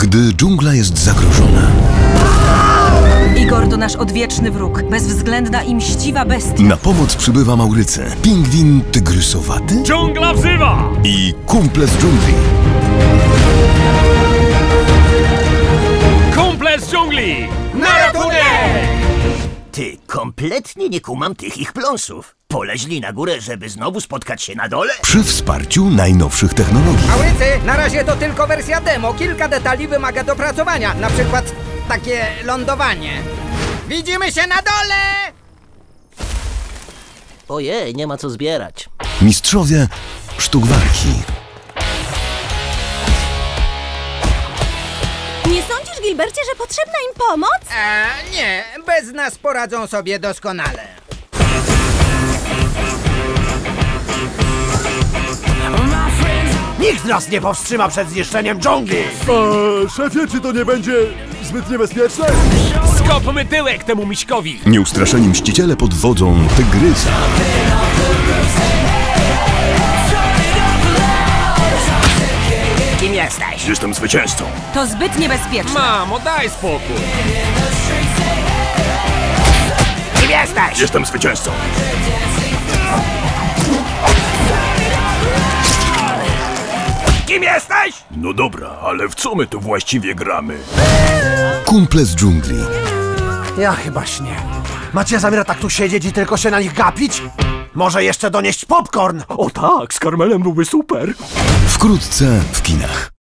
Gdy dżungla jest zagrożona, Igor to nasz odwieczny wróg, bezwzględna i mściwa bestia. na pomoc przybywa Maurycy, pingwin tygrysowaty Dżungla wzywa! i kumple z dżungli. Kumple z dżungli! Na ratunek! Ty, kompletnie nie kumam tych ich pląsów. Poleźli na górę, żeby znowu spotkać się na dole? Przy wsparciu najnowszych technologii. Maurycy, na razie to tylko wersja demo. Kilka detali wymaga dopracowania. Na przykład takie lądowanie. Widzimy się na dole! Ojej, nie ma co zbierać. Mistrzowie sztuk walki. Nie sądzisz, Gilbercie, że potrzebna im pomoc? A, nie, bez nas poradzą sobie doskonale. Nikt nas nie powstrzyma przed zniszczeniem dżungli! Szefie, czy to nie będzie zbyt niebezpieczne? Skopmy tyłek temu miśkowi! Nieustraszeni mściciele pod wodzą tygrysa. Kim jesteś? Jestem zwycięzcą. To zbyt niebezpieczne. Mamo, daj spokój! Kim jesteś? Jestem zwycięzcą. Kim jesteś? No dobra, ale w co my tu właściwie gramy? Kumple z dżungli. Ja chyba śnię. Macie zamiar tak tu siedzieć i tylko się na nich gapić? Może jeszcze donieść popcorn? O tak, z karmelem byłby super. Wkrótce w kinach.